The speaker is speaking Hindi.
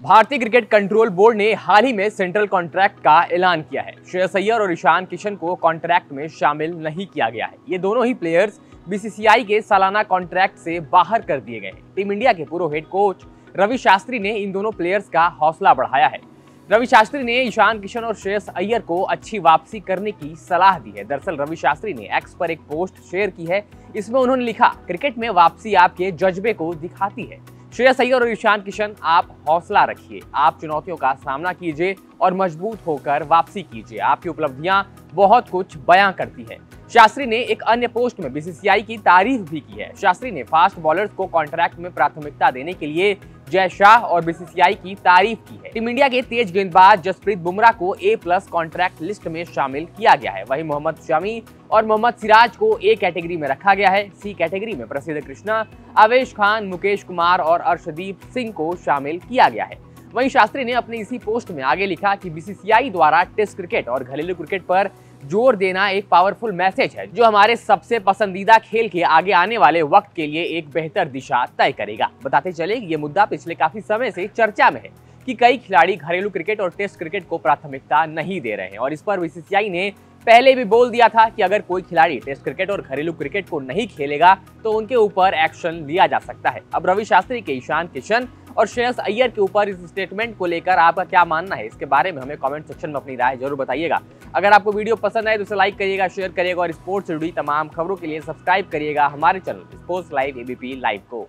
भारतीय क्रिकेट कंट्रोल बोर्ड ने हाल ही में सेंट्रल कॉन्ट्रैक्ट का ऐलान किया है। श्रेयस अय्यर और ईशान किशन को कॉन्ट्रैक्ट में शामिल नहीं किया गया है। ये दोनों ही प्लेयर्स बीसीसीआई के सालाना कॉन्ट्रैक्ट से बाहर कर दिए गए टीम इंडिया के पूर्व हेड कोच रवि शास्त्री ने इन दोनों प्लेयर्स का हौसला बढ़ाया है। रवि शास्त्री ने ईशान किशन और श्रेयस अय्यर को अच्छी वापसी करने की सलाह दी है। दरअसल रवि शास्त्री ने एक्स पर एक पोस्ट शेयर की है। इसमें उन्होंने लिखा, क्रिकेट में वापसी आपके जज्बे को दिखाती है। श्रेयस अय्यर और ईशान किशन, आप हौसला रखिए। आप चुनौतियों का सामना कीजिए और मज़बूत होकर वापसी कीजिए। आपकी उपलब्धियाँ बहुत कुछ बयां करती है। शास्त्री ने एक अन्य पोस्ट में बीसीसीआई की तारीफ़ भी की है। शास्त्री ने फास्ट बॉलर्स को कॉन्ट्रैक्ट में प्राथमिकता देने के लिए जय शाह और बीसीसीआई की तारीफ़ की है। टीम इंडिया के तेज गेंदबाज जसप्रीत बुमराह को ए प्लस कॉन्ट्रैक्ट लिस्ट में शामिल किया गया है। वही मोहम्मद शमी और मोहम्मद सिराज को ए कैटेगरी में रखा गया है। सी कैटेगरी में प्रसिद्ध कृष्णा अवेश खान, मुकेश कुमार और अर्शदीप सिंह को शामिल किया गया है। वहीं शास्त्री ने अपने इसी पोस्ट में आगे लिखा कि बीसीसीआई द्वारा टेस्ट क्रिकेट और घरेलू क्रिकेट पर ज़ोर देना एक पावरफुल मैसेज है, जो हमारे सबसे पसंदीदा खेल के आगे आने वाले वक्त के लिए एक बेहतर दिशा तय करेगा। बताते चले ये मुद्दा पिछले काफ़ी समय से चर्चा में है कि कई खिलाड़ी घरेलू क्रिकेट और टेस्ट क्रिकेट को प्राथमिकता नहीं दे रहे हैं और इस पर बीसीसीआई ने पहले भी बोल दिया था कि अगर कोई खिलाड़ी टेस्ट क्रिकेट और घरेलू क्रिकेट को नहीं खेलेगा तो उनके ऊपर एक्शन लिया जा सकता है। अब रवि शास्त्री के ईशान किशन और श्रेयस अय्यर के ऊपर इस स्टेटमेंट को लेकर आपका क्या मानना है? इसके बारे में हमें कॉमेंट सेक्शन में अपनी राय ज़रूर बताइएगा। अगर आपको वीडियो पसंद आए तो उसे लाइक करिएगा शेयर करिएगा और स्पोर्ट्स से जुड़ी तमाम खबरों के लिए सब्सक्राइब करिएगा हमारे channel sports live ABP live को।